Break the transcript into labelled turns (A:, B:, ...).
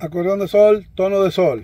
A: acordeón de sol, tono de sol.